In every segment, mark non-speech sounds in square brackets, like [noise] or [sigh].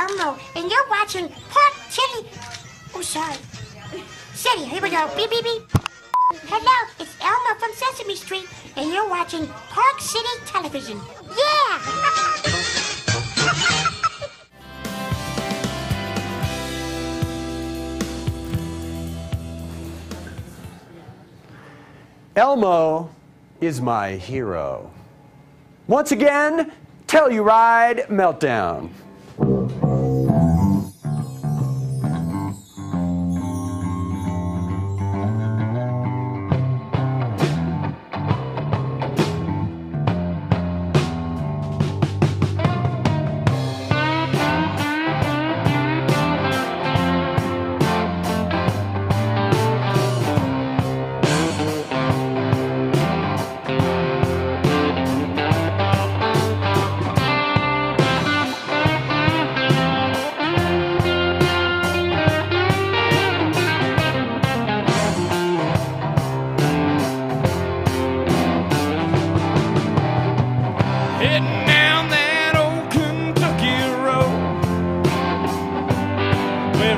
Elmo, and you're watching Park City. Oh, sorry. City, here we go. Beep, beep, beep. Hello, it's Elmo from Sesame Street, and you're watching Park City Television. Yeah! Elmo is my hero. Once again, Telluride Meltdown.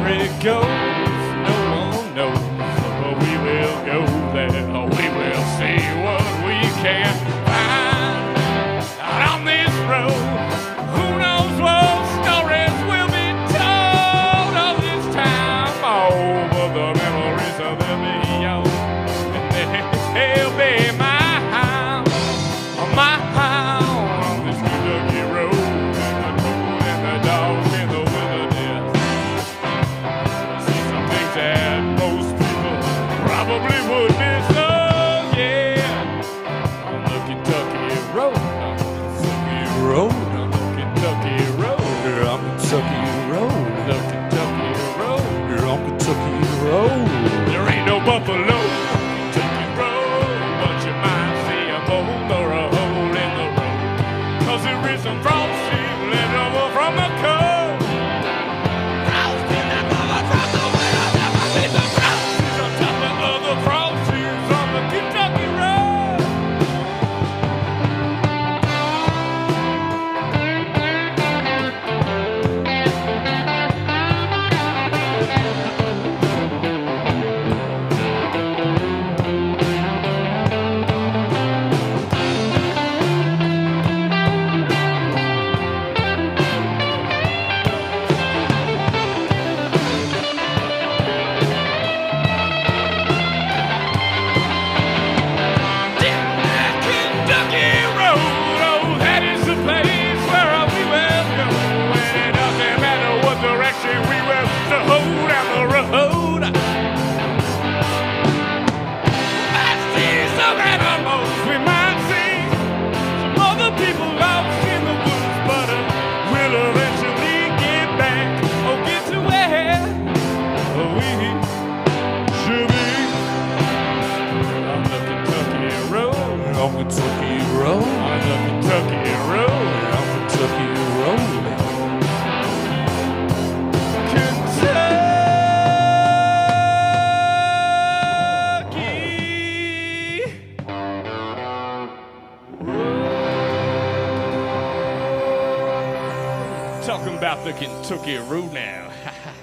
Where it goes, no one knows. But we will go road, on the Kentucky road, on Kentucky road, the Kentucky road, on Kentucky road. There ain't no buffalo. Kentucky road, but you might see a boulder or a hole in the road. Cause there is some frosty left over from the cold. Talking about the Kentucky road now. [laughs]